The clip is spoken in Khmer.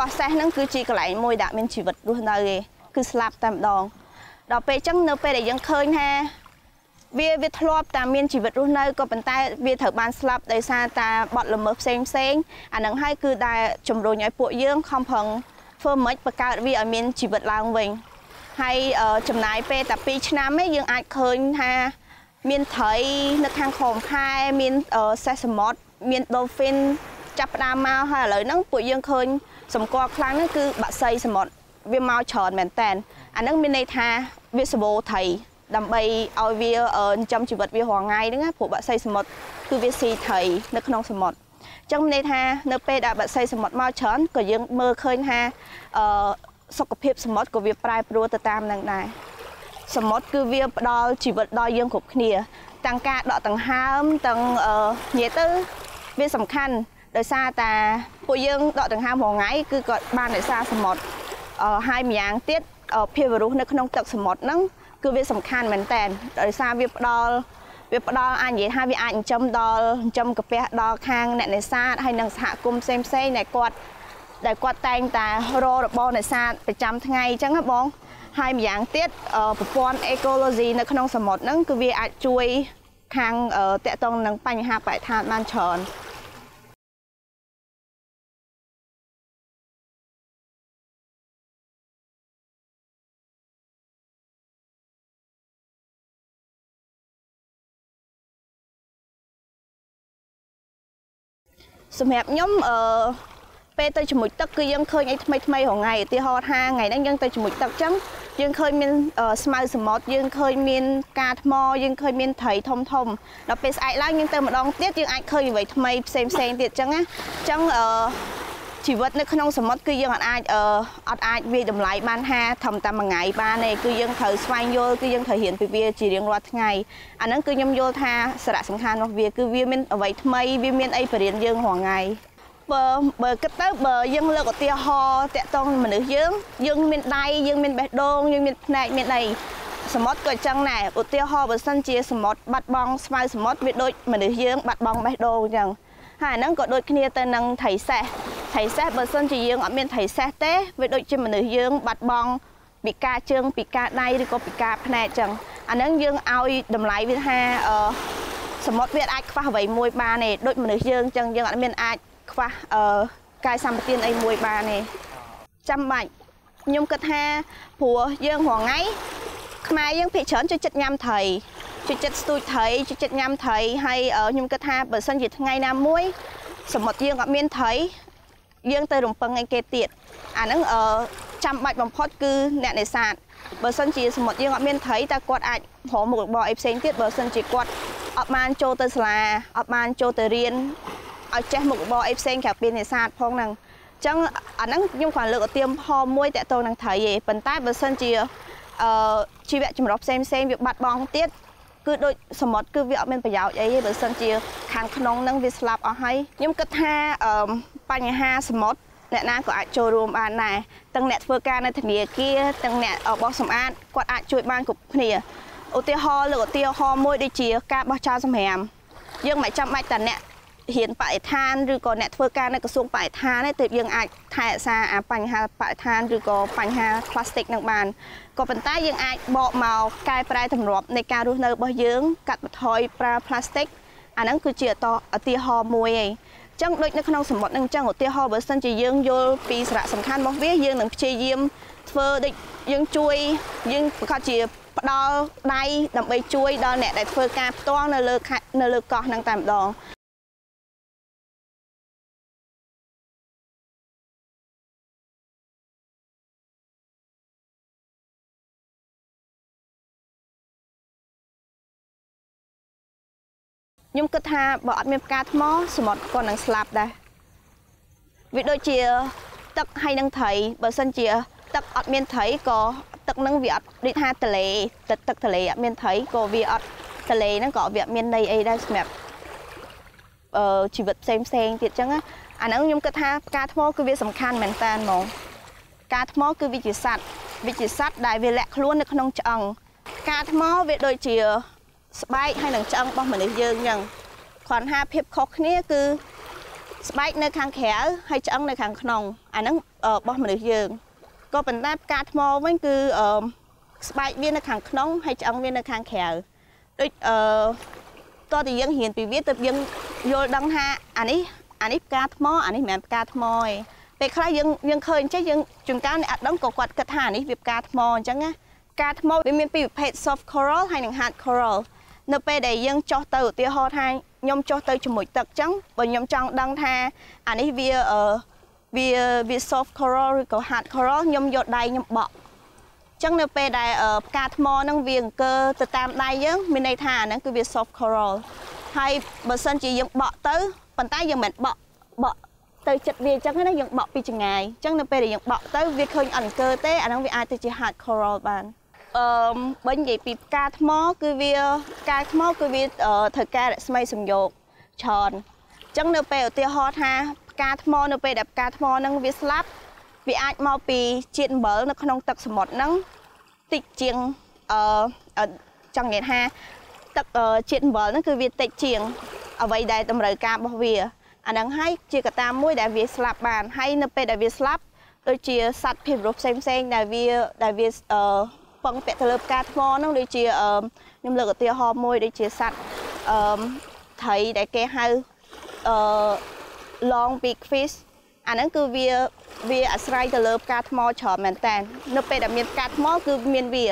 កោះសេះហ្នឹងគឺជាកន្លែងមួយដែលមានជីវិតរស់នៅឯងគឺស្លាប់តែម្ដងដល់ពេលអញ្ចឹងនៅពេលដែលយើងឃើញថាវាវាធ្លាប់តែមានជីវិតរស់នៅក៏ប៉ុន្តែវាត្រូវបានស្លាប់ដោយសារតែបទល្មើសផ្សេងផ្សេងអានឹងហើយគឺដែលជំរុញឲ្យពួកយើងខំប្រឹងធ្វើម៉េចបង្កើតវាឲ្យមានជីវិតឡើងវិញហើយចំណាយពេលតែ2ឆ្នាំឯងយើងអាចឃើញថាមានត្រីនៅខាងក្រោមខែមានសេះសមុទ្រមាន dolphin ចាប់ផ្ដើមមកហើយឥឡូវហ្នឹងពួកយើងឃើញសម្គាល់ខ្លាំងហ្នឹងគឺបាក់សីសមុទ្រវាមកច្រើនមែនតើអាហ្នឹងមានន័យថាវាសបោត្រីដើម្បីឲ្យវាចិញ្ចឹមជីវិតវារាល់ថ្ងៃហ្នឹងព្រោះបាក់សីសមុទ្រគឺវាស៊ីត្រីនៅក្នុងសមុទ្រចឹងមានន័យថានៅពេលដែលបាក់សីសមុទ្រមកច្រើនក៏យើងមើលឃើញថាអឺសុខភាពសមុទ្រក៏វាប្រែប្រួលទៅតាមនឹងដែរសមុទ្រគឺវាផ្ដល់ជីវិតដល់យើងគ្រប់គ្នាទាំងការដកដង្ហើមទាំងនិយាយទៅវាសំខាន់ ដោយសារតែពួកយើងដកដង្ហើមរាល់ថ្ងៃគឺគាត់បានរក្សាសមុទ្រហើយម្យ៉ាងទៀតភាពរស់នៅក្នុងទឹកសមុទ្រហ្នឹងគឺវាសំខាន់មែនតើដោយសារវាផ្ដល់វាផ្ដល់អាចនិយាយថាវាអាចចិញ្ចឹមដល់ចិញ្ចឹមកាពះដល់ខាងអ្នកនេសាទហើយនិងសហគមន៍ផ្សេងផ្សេងដែលគាត់ដែលគាត់តែងតែរករបរនេសាទប្រចាំថ្ងៃអញ្ចឹងណាបង ហើយម្យ៉ាងទៀតប្រព័ន្ធ ecology នៅក្នុងសមុទ្រហ្នឹងគឺវាអាចជួយខាងតកតងនឹងបញ្ហាបរិស្ថានបានច្រើន សម្រាប់ខ្ញុំអឺពេលទៅជាមួយទឹកគឺយើងឃើញអីថ្មីថ្មីរាល់ថ្ងៃឧទាហរណ៍ថាថ្ងៃហ្នឹងយើងទៅជាមួយទឹកចឹងយើងឃើញមានស្មៅសមុទ្រយើងឃើញមានការថ្មយើងឃើញមានត្រីធំធំដល់ពេលស្អែកឡើងយើងទៅម្ដងទៀតយើងអាចឃើញអ្វីថ្មីផ្សេងផ្សេងទៀតចឹងណាចឹងអឺ ជីវិតនៅក្នុងសមុទ្រគឺយើងអាចអឺអត់អាចវាតម្លៃបានថាធម្មតាមួយថ្ងៃបានទេគឺយើងត្រូវស្វែងយល់គឺយើងត្រូវរៀនពីវាជារៀងរាល់ថ្ងៃអាហ្នឹងគឺខ្ញុំយល់ថាសារៈសំខាន់របស់វាគឺវាមានអ្វីថ្មីវាមានអីបរិញ្ញាយើងរាល់ថ្ងៃបើបើគិតទៅបើយើងលើកឧទាហរណ៍តាក់ទងមនុស្សយើងយើងមានដៃយើងមានបេះដូងយើងមានភ្នែកមានអីសមុទ្រក៏ចឹងដែរឧទាហរណ៍បើសិនជាសមុទ្របាត់បង់ស្មៅសមុទ្រវាដូចមនុស្សយើងបាត់បង់បេះដូងអញ្ចឹងហើយអាហ្នឹងក៏ដូចគ្នាទៅនឹងត្រីសេះ ត្រីសេះបើសិនជាយើងអត់មានត្រីសេះទេវាដូចជាមនុស្សយើងបាត់បង់ពិការជើងពិការដៃឬក៏ពិការភ្នែកចឹងអាហ្នឹងយើងឲ្យតម្លៃវាថាអឺសមុទ្រវាអាចខ្វះអ្វីមួយបានទេដូចមនុស្សយើងចឹងយើងអត់មានអាចខ្វះអឺកាយសម្បទានអីមួយបានទេចាំបាច់ខ្ញុំគិតថាព្រោះយើងរងថ្ងៃខ្មែរយើងភាគច្រើនចូលចិត្តញ៉ាំត្រីចូលចិត្តស្ទូចត្រីចូលចិត្តញ៉ាំត្រីហើយខ្ញុំគិតថាបើសិនជាថ្ងៃណាមួយសមុទ្រយើងអត់មានត្រី យើងទៅរំពឹងឲ្យគេទៀតអាហ្នឹងអឺចាំបាច់បំផុតគឺអ្នកនេសាទបើសិនជាសមុទ្រយើងអត់មានត្រីតើគាត់អាចរកមុខរបរអីផ្សេងទៀតបើសិនជាគាត់អត់បានចូលទៅសាលាអត់បានចូលទៅរៀនឲ្យចេះមុខរបរអីផ្សេងក្រៅពីនេសាទផងហ្នឹងអញ្ចឹងអាហ្នឹងខ្ញុំគ្រាន់លើកឧទាហរណ៍មួយតកតងនឹងត្រីឯងប៉ុន្តែបើសិនជាអឺជីវៈចម្រុះផ្សេងផ្សេងវាបាត់បង់ទៀត គឺដូចសមុទ្រគឺវាអត់មានប្រយោជន៍អីទេបើសិនជា ខាងក្នុងហ្នឹងវាស្លាប់អស់ហើយខ្ញុំគិតថាអឺបញ្ហាសមុទ្រអ្នកណាក៏អាចចូលរួមបានដែរទាំងអ្នកធ្វើការនៅធនាគារទាំងអ្នកបោះសម្អាតគាត់អាចជួយបានគ្រប់គ្នាឧទាហរណ៍លើកឧទាហរណ៍មួយដូចជាការបោះចោលសម្រាមយើងមិនចាំបាច់តែអ្នក ហ៊ានបរិស្ថានឬក៏អ្នកធ្វើការនៅក្រសួងបរិស្ថានទេទើបយើងអាចថែរក្សាអាបញ្ហាបរិស្ថានឬក៏បញ្ហាផ្លាស្ទិកនឹងបានក៏ប៉ុន្តែយើងអាចបកមកកែប្រែទម្លាប់នៃការរស់នៅរបស់យើង កាត់បន្ថយប្រើផ្លាស្ទិកអាហ្នឹងគឺជាឧទាហរណ៍មួយឯងចឹងដូចនៅក្នុងសមុទ្រនឹងចឹងឧទាហរណ៍បើសិនជាយើងយល់ពីសារៈសំខាន់របស់វាយើងនឹងព្យាយាមធ្វើដូចយើងជួយយើងប្រកាសជាផ្ដល់ដៃដើម្បីជួយដល់អ្នកដែលធ្វើការផ្ទាល់នៅលើនៅលើកោះហ្នឹងតែម្ដង ខ្ញុំគិតថាបើអត់មានផ្កាថ្មសមុទ្រក៏នឹងស្លាប់ដែរវាដូចជាទឹកហើយនឹងត្រីបើសិនជាទឹកអត់មានត្រីក៏ទឹកនឹងវាអត់ដូចថាទលេទឹកទឹកទលេអត់មានត្រីក៏វាអត់ទលេហ្នឹងក៏វាអត់មានន័យអីដែរសម្រាប់អឺជីវិតផ្សេងផ្សេងទៀតចឹងអាហ្នឹងខ្ញុំគិតថាផ្កាថ្មគឺវាសំខាន់មែនតើហ្មងផ្កាថ្មគឺវាជាសัตว์វាជាសัตว์ដែលវាលាក់ខ្លួននៅក្នុងឆ្អឹងផ្កាថ្មវាដូចជា ស្បែកហើយនឹងឆ្អឹងរបស់មនុស្សយើងអញ្ចឹងគ្រាន់ថាភាពខុសគ្នាគឺស្បែកនៅខាងក្រៅហើយឆ្អឹងនៅខាងក្នុងអាហ្នឹងរបស់មនុស្សយើងក៏ប៉ុន្តែផ្កាថ្មវិញគឺអឺស្បែកវានៅខាងក្នុងហើយឆ្អឹងវានៅខាងក្រៅដូចអឺតោះតែយើងរៀនពីវាទៅយើងយល់ដឹងថាអានេះអានេះផ្កាថ្មអានេះមិនមែនផ្កាថ្មទេពេលខ្លះយើងយើងឃើញចេះយើងជួនកាលអ្នកអត់ដឹងក៏គាត់គិតថាអានេះវាផ្កាថ្មអញ្ចឹងណាផ្កាថ្មវាមានពីរប្រភេទ soft coral ហើយនិង hard coral នៅពេលដែលយើងចោះទៅឧទាហរណ៍ថាខ្ញុំចោះទៅជាមួយទឹកអញ្ចឹងបើខ្ញុំចង់ដឹងថាអានេះវាអឺវាវា soft coral ឬក៏ hard coral ខ្ញុំយកដៃខ្ញុំបក់ចឹងនៅពេលដែលផ្កាថ្មហ្នឹងវាអង្គើទៅតាមដៃយើងមានន័យថាអាហ្នឹងគឺវា soft coral ហើយបើសិនជាយើងបក់ទៅប៉ុន្តែយើងមិនបក់បក់ទៅចិត្តវាអញ្ចឹងណាយើងបក់ពីចងាយអញ្ចឹងនៅពេលដែលយើងបក់ទៅវាឃើញអត់អង្គើទេអាហ្នឹងវាអាចទៅជា hard coral បាន អឺបើនិយាយពីផ្កាថ្ម គឺវាផ្កាថ្មគឺវាត្រូវការរស្មីសំយោគច្រើនអញ្ចឹងនៅពេលឧទាហរណ៍ថាផ្កាថ្មនៅពេលដែលផ្កាថ្មហ្នឹងវាស្លាប់វាអាចមកពីជាតិអំបិលនៅក្នុងទឹកសមុទ្រហ្នឹងតិចជាងអឺចង់និយាយថាទឹកជាតិអំបិលហ្នឹងគឺវាតិចជាង អ្វីដែលតម្រូវការរបស់វាអាហ្នឹងហើយជាកត្តាមួយដែលវាស្លាប់បានហើយនៅពេលដែលវាស្លាប់ដូចជាសត្វភេទរស់ផ្សេងផ្សេងដែលវាដែលវាអឺ ពឹងពាក់ទៅលើផ្កាថ្មហ្នឹងដូចជាខ្ញុំលើកឧទាហរណ៍មួយដូចជាសត្វអឺត្រីដែលគេហៅអឺ long beak fish អាហ្នឹងគឺវាវាអាស្រ័យទៅលើផ្កាថ្មច្រើនមែនតើនៅពេលដែលមានផ្កាថ្មគឺមានវា